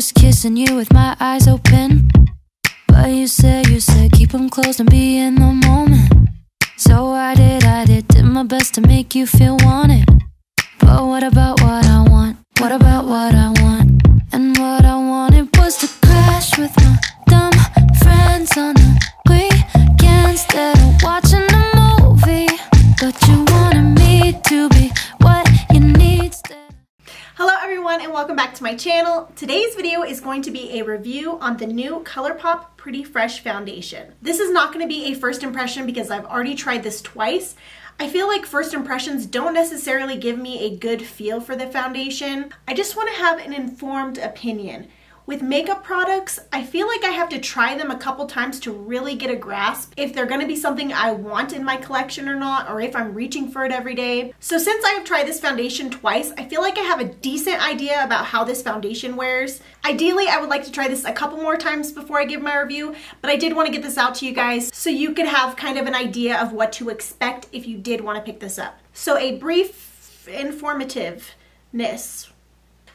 was kissing you with my eyes open. But you said, you said, keep them closed and be in the moment. So I did, I did, did my best to make you feel wanted. But what about what I want? What about what I want? And what I wanted was to crash with my dumb friends on the weekend instead of watching my channel. Today's video is going to be a review on the new ColourPop Pretty Fresh Foundation. This is not going to be a first impression because I've already tried this twice. I feel like first impressions don't necessarily give me a good feel for the foundation. I just want to have an informed opinion. With makeup products, I feel like I have to try them a couple times to really get a grasp if they're gonna be something I want in my collection or not, or if I'm reaching for it every day. So since I have tried this foundation twice, I feel like I have a decent idea about how this foundation wears. Ideally, I would like to try this a couple more times before I give my review, but I did wanna get this out to you guys so you could have kind of an idea of what to expect if you did wanna pick this up. So a brief informativeness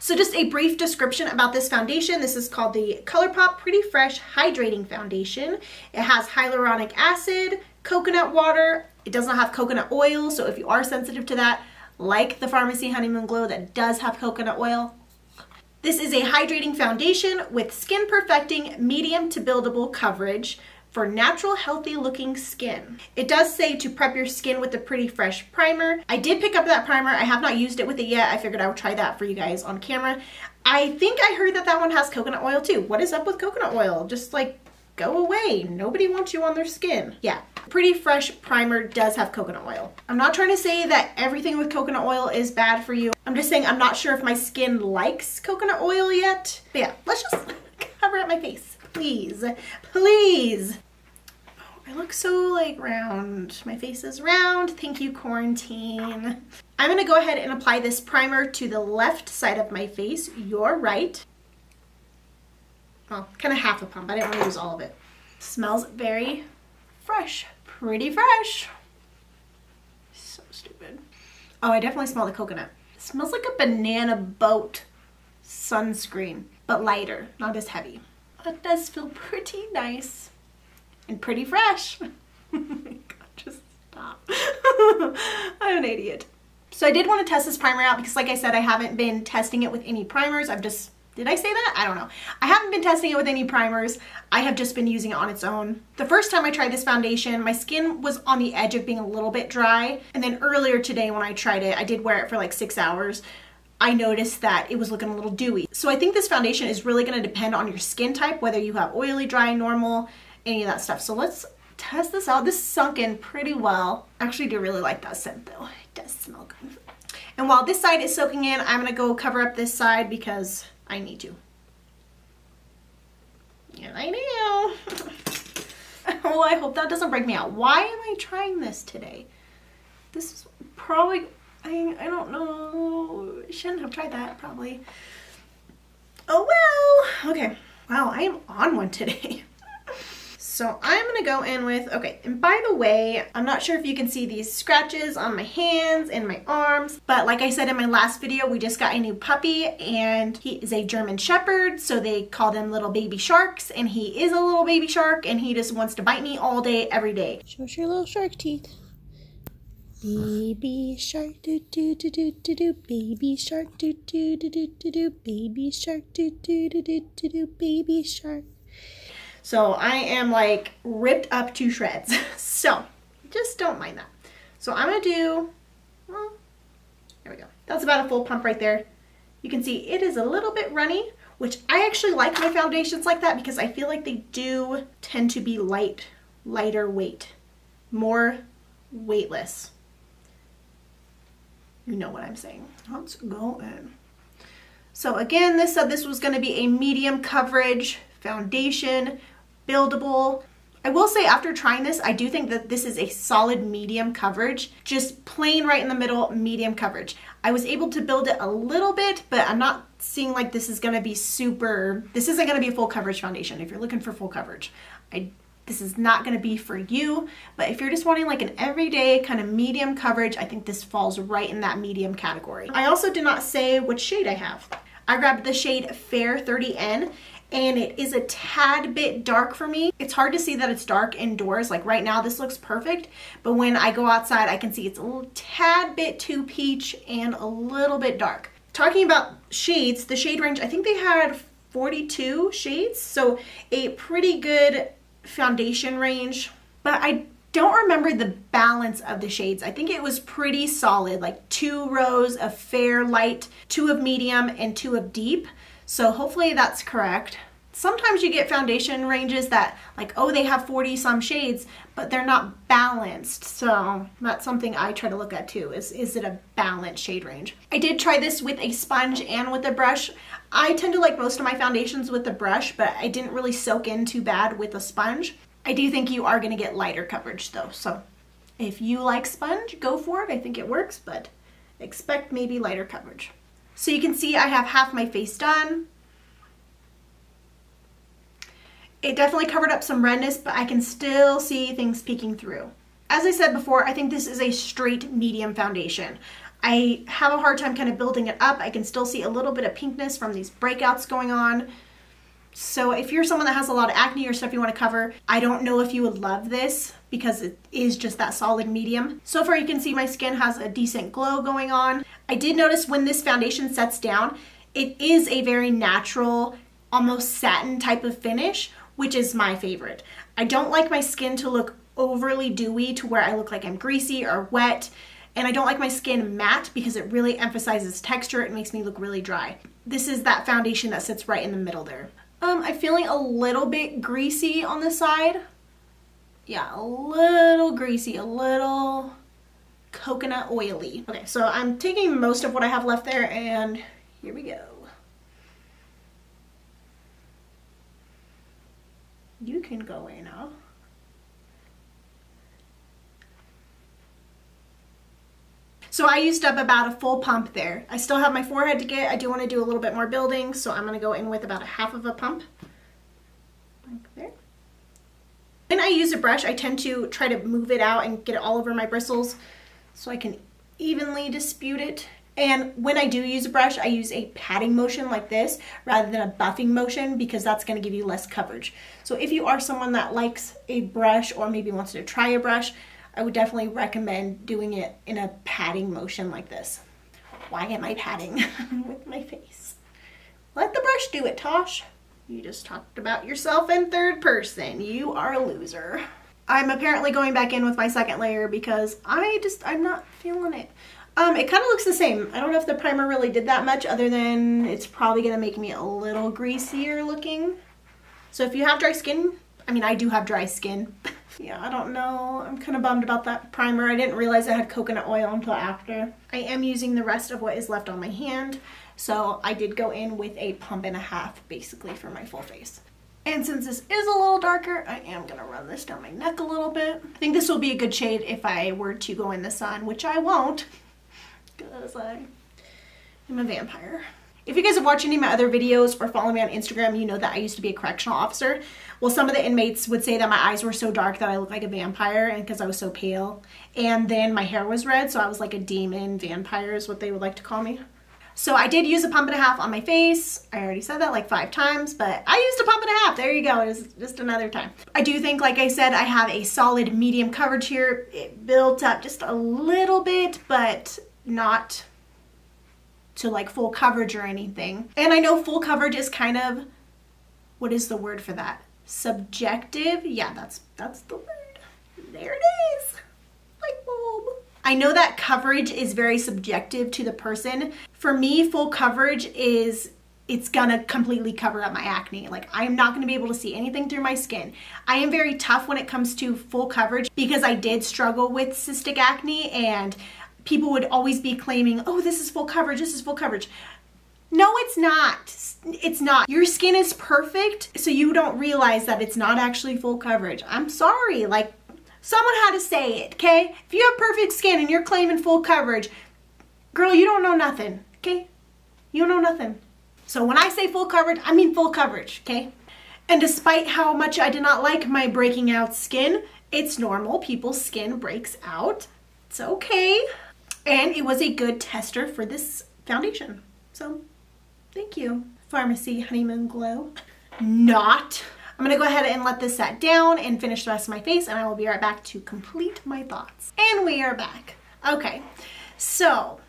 so just a brief description about this foundation. This is called the ColourPop Pretty Fresh Hydrating Foundation. It has hyaluronic acid, coconut water. It does not have coconut oil, so if you are sensitive to that, like the Farmacy Honeymoon Glow that does have coconut oil, this is a hydrating foundation with skin perfecting medium to buildable coverage for natural healthy looking skin. It does say to prep your skin with a pretty fresh primer. I did pick up that primer. I have not used it with it yet. I figured I would try that for you guys on camera. I think I heard that that one has coconut oil too. What is up with coconut oil? Just like go away. Nobody wants you on their skin. Yeah, Pretty Fresh Primer does have coconut oil. I'm not trying to say that everything with coconut oil is bad for you. I'm just saying I'm not sure if my skin likes coconut oil yet. But yeah, let's just cover up my face. Please, please. I look so like round. My face is round. Thank you, quarantine. I'm gonna go ahead and apply this primer to the left side of my face, your right. Well, kind of half a pump. I didn't want to use all of it. Smells very fresh. Pretty fresh. So stupid. Oh, I definitely smell the coconut. It smells like a banana boat sunscreen, but lighter, not as heavy. That does feel pretty nice and pretty fresh. Oh just stop. I'm an idiot. So I did want to test this primer out because like I said, I haven't been testing it with any primers. I've just, did I say that? I don't know. I haven't been testing it with any primers. I have just been using it on its own. The first time I tried this foundation, my skin was on the edge of being a little bit dry. And then earlier today when I tried it, I did wear it for like six hours. I noticed that it was looking a little dewy. So I think this foundation is really going to depend on your skin type, whether you have oily, dry, normal, any of that stuff. So let's test this out. This sunk in pretty well. I actually do really like that scent though. It does smell good. And while this side is soaking in, I'm gonna go cover up this side because I need to. Yeah, I know. oh, I hope that doesn't break me out. Why am I trying this today? This is probably, I, I don't know. Shouldn't have tried that probably. Oh well. Okay. Wow, I am on one today. So I'm gonna go in with, okay, and by the way, I'm not sure if you can see these scratches on my hands and my arms, but like I said in my last video, we just got a new puppy and he is a German Shepherd, so they call them little baby sharks, and he is a little baby shark, and he just wants to bite me all day, every day. Show us your little shark teeth. Baby shark do do do do do do baby shark do do do do do baby shark do do do do do do baby shark so I am like ripped up to shreds. so just don't mind that. So I'm gonna do, well, there we go. That's about a full pump right there. You can see it is a little bit runny, which I actually like my foundations like that because I feel like they do tend to be light, lighter weight, more weightless. You know what I'm saying. Let's go in. So again, this said this was gonna be a medium coverage foundation buildable. I will say after trying this, I do think that this is a solid medium coverage, just plain right in the middle, medium coverage. I was able to build it a little bit, but I'm not seeing like this is gonna be super, this isn't gonna be a full coverage foundation if you're looking for full coverage. I this is not going to be for you, but if you're just wanting like an everyday kind of medium coverage, I think this falls right in that medium category. I also did not say which shade I have. I grabbed the shade Fair 30N and it is a tad bit dark for me. It's hard to see that it's dark indoors. Like right now this looks perfect, but when I go outside I can see it's a little tad bit too peach and a little bit dark. Talking about shades, the shade range, I think they had 42 shades, so a pretty good foundation range, but I don't remember the balance of the shades. I think it was pretty solid, like two rows of fair light, two of medium, and two of deep. So hopefully that's correct. Sometimes you get foundation ranges that like, oh, they have 40 some shades, but they're not balanced. So that's something I try to look at too, is, is it a balanced shade range? I did try this with a sponge and with a brush. I tend to like most of my foundations with a brush, but I didn't really soak in too bad with a sponge. I do think you are gonna get lighter coverage though. So if you like sponge, go for it. I think it works, but expect maybe lighter coverage. So you can see I have half my face done. It definitely covered up some redness, but I can still see things peeking through. As I said before, I think this is a straight medium foundation. I have a hard time kind of building it up. I can still see a little bit of pinkness from these breakouts going on. So if you're someone that has a lot of acne or stuff you want to cover, I don't know if you would love this because it is just that solid medium. So far you can see my skin has a decent glow going on. I did notice when this foundation sets down, it is a very natural, almost satin type of finish, which is my favorite. I don't like my skin to look overly dewy to where I look like I'm greasy or wet. And I don't like my skin matte because it really emphasizes texture. It makes me look really dry. This is that foundation that sits right in the middle there. Um, I'm feeling a little bit greasy on the side. Yeah, a little greasy, a little coconut oily. Okay, so I'm taking most of what I have left there and here we go. You can go away now. So I used up about a full pump there. I still have my forehead to get. I do want to do a little bit more building, so I'm going to go in with about a half of a pump. Like there. When I use a brush, I tend to try to move it out and get it all over my bristles so I can evenly dispute it. And when I do use a brush, I use a patting motion like this rather than a buffing motion because that's going to give you less coverage. So if you are someone that likes a brush or maybe wants to try a brush, I would definitely recommend doing it in a patting motion like this. Why am I patting with my face? Let the brush do it, Tash. You just talked about yourself in third person. You are a loser. I'm apparently going back in with my second layer because I just, I'm not feeling it. Um, it kind of looks the same. I don't know if the primer really did that much other than it's probably going to make me a little greasier looking. So if you have dry skin, I mean, I do have dry skin. yeah, I don't know. I'm kind of bummed about that primer. I didn't realize I had coconut oil until after. I am using the rest of what is left on my hand. So I did go in with a pump and a half basically for my full face. And since this is a little darker, I am to run this down my neck a little bit. I think this will be a good shade if I were to go in the sun, which I won't because I am a vampire. If you guys have watched any of my other videos or follow me on Instagram, you know that I used to be a correctional officer. Well, some of the inmates would say that my eyes were so dark that I looked like a vampire and because I was so pale. And then my hair was red, so I was like a demon vampire is what they would like to call me. So I did use a pump and a half on my face. I already said that like five times, but I used a pump and a half. There you go. It is just another time. I do think, like I said, I have a solid medium coverage here. It built up just a little bit, but not to like full coverage or anything. And I know full coverage is kind of, what is the word for that? Subjective? Yeah, that's, that's the word. There it is. Light bulb. I know that coverage is very subjective to the person. For me, full coverage is it's gonna completely cover up my acne. Like I'm not gonna be able to see anything through my skin. I am very tough when it comes to full coverage because I did struggle with cystic acne and people would always be claiming, oh, this is full coverage, this is full coverage. No, it's not. It's not. Your skin is perfect, so you don't realize that it's not actually full coverage. I'm sorry, like, someone had to say it, okay? If you have perfect skin and you're claiming full coverage, girl, you don't know nothing, okay? You don't know nothing. So when I say full coverage, I mean full coverage, okay? And despite how much I did not like my breaking out skin, it's normal. People's skin breaks out. It's okay and it was a good tester for this foundation. So Thank you. Farmacy Honeymoon Glow. Not. I'm gonna go ahead and let this set down and finish the rest of my face and I will be right back to complete my thoughts. And we are back. Okay, so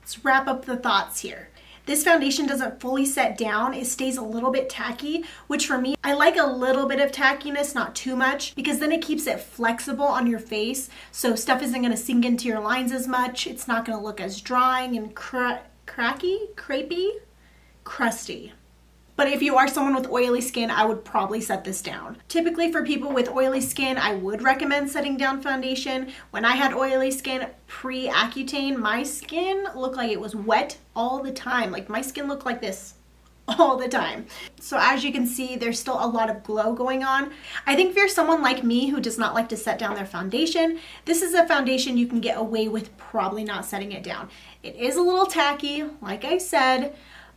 let's wrap up the thoughts here. This foundation doesn't fully set down. It stays a little bit tacky, which for me, I like a little bit of tackiness, not too much, because then it keeps it flexible on your face. So stuff isn't gonna sink into your lines as much. It's not gonna look as drying and cra cracky, crepey, crusty. But if you are someone with oily skin, I would probably set this down. Typically for people with oily skin, I would recommend setting down foundation. When I had oily skin pre-Accutane, my skin looked like it was wet all the time. Like my skin looked like this all the time. So as you can see, there's still a lot of glow going on. I think if you're someone like me who does not like to set down their foundation, this is a foundation you can get away with probably not setting it down. It is a little tacky, like I said,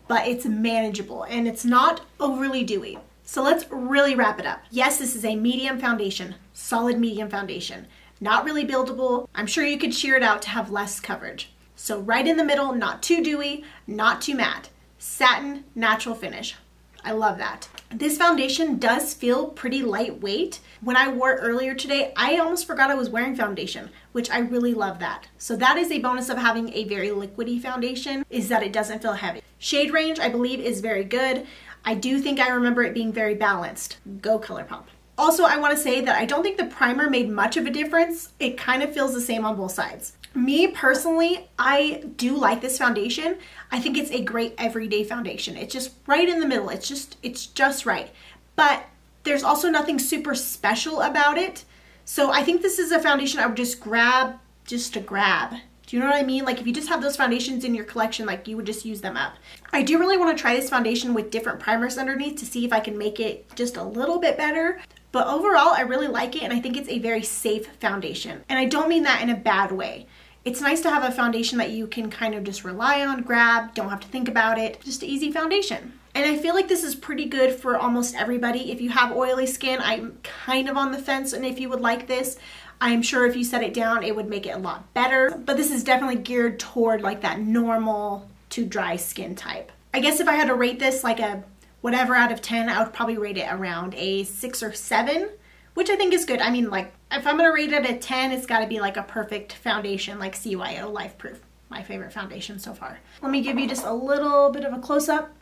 but it's manageable and it's not overly dewy. So let's really wrap it up. Yes, this is a medium foundation, solid medium foundation. Not really buildable. I'm sure you could sheer it out to have less coverage. So right in the middle, not too dewy, not too matte. Satin, natural finish. I love that. This foundation does feel pretty lightweight. When I wore it earlier today, I almost forgot I was wearing foundation, which I really love that. So that is a bonus of having a very liquidy foundation, is that it doesn't feel heavy. Shade range, I believe, is very good. I do think I remember it being very balanced. Go ColourPop. Also, I want to say that I don't think the primer made much of a difference. It kind of feels the same on both sides. Me personally, I do like this foundation. I think it's a great everyday foundation. It's just right in the middle. It's just, it's just right. But there's also nothing super special about it. So I think this is a foundation I would just grab just to grab. Do you know what I mean? Like if you just have those foundations in your collection, like you would just use them up. I do really want to try this foundation with different primers underneath to see if I can make it just a little bit better. But overall, I really like it and I think it's a very safe foundation. And I don't mean that in a bad way. It's nice to have a foundation that you can kind of just rely on, grab, don't have to think about it. Just an easy foundation. And I feel like this is pretty good for almost everybody. If you have oily skin, I'm kind of on the fence and if you would like this. I'm sure if you set it down, it would make it a lot better. But this is definitely geared toward like that normal to dry skin type. I guess if I had to rate this like a whatever out of 10, I would probably rate it around a six or seven which I think is good. I mean, like, if I'm gonna rate it a 10, it's gotta be like a perfect foundation, like CYO Life Proof, my favorite foundation so far. Let me give you just a little bit of a close-up.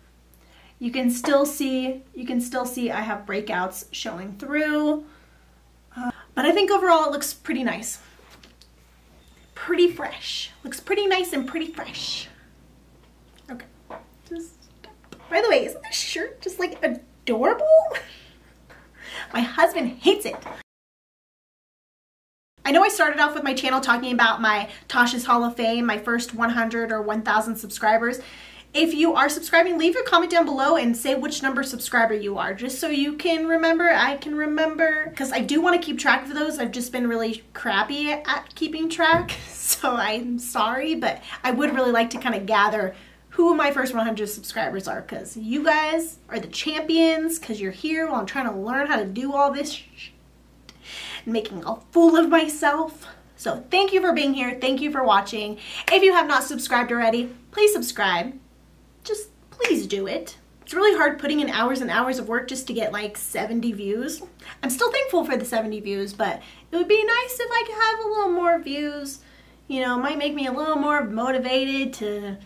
You can still see, you can still see I have breakouts showing through, uh, but I think overall it looks pretty nice. Pretty fresh. Looks pretty nice and pretty fresh. Okay. Just, by the way, isn't this shirt just like adorable? My husband hates it. I know I started off with my channel talking about my Tasha's Hall of Fame, my first 100 or 1,000 subscribers. If you are subscribing, leave a comment down below and say which number subscriber you are, just so you can remember, I can remember, because I do want to keep track of those. I've just been really crappy at keeping track, so I'm sorry, but I would really like to kind of gather who my first 100 subscribers are because you guys are the champions because you're here while I'm trying to learn how to do all this making a fool of myself. So thank you for being here. Thank you for watching. If you have not subscribed already, please subscribe. Just please do it. It's really hard putting in hours and hours of work just to get like 70 views. I'm still thankful for the 70 views, but it would be nice if I could have a little more views. You know, might make me a little more motivated to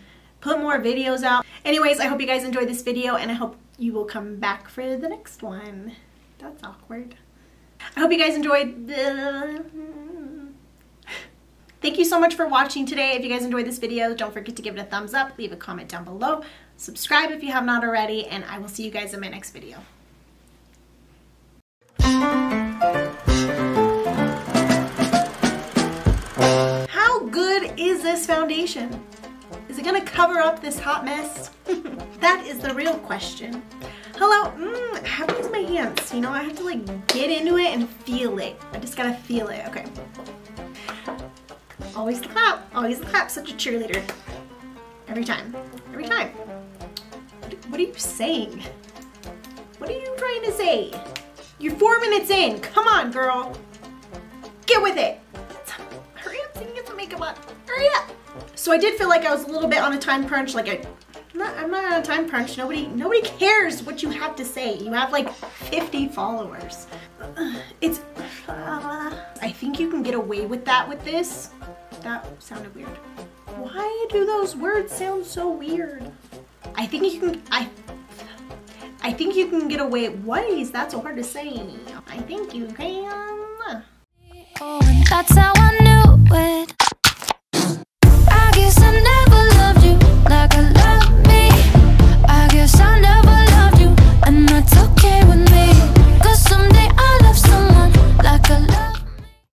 put more videos out. Anyways, I hope you guys enjoyed this video and I hope you will come back for the next one. That's awkward. I hope you guys enjoyed. Thank you so much for watching today. If you guys enjoyed this video, don't forget to give it a thumbs up, leave a comment down below, subscribe if you have not already, and I will see you guys in my next video. How good is this foundation? Is it gonna cover up this hot mess? that is the real question. Hello, mm, I have to my hands. You know, I have to like get into it and feel it. I just gotta feel it, okay. Always the clap, always the clap, such a cheerleader. Every time, every time. What are you saying? What are you trying to say? You're four minutes in, come on girl. Get with it. So I did feel like I was a little bit on a time crunch, like I I'm not, I'm not on a time crunch. Nobody, nobody cares what you have to say. You have like 50 followers. It's, uh, I think you can get away with that with this. That sounded weird. Why do those words sound so weird? I think you can, I, I think you can get away, what is that so hard to say? I think you can. Oh, and that's how I knew it.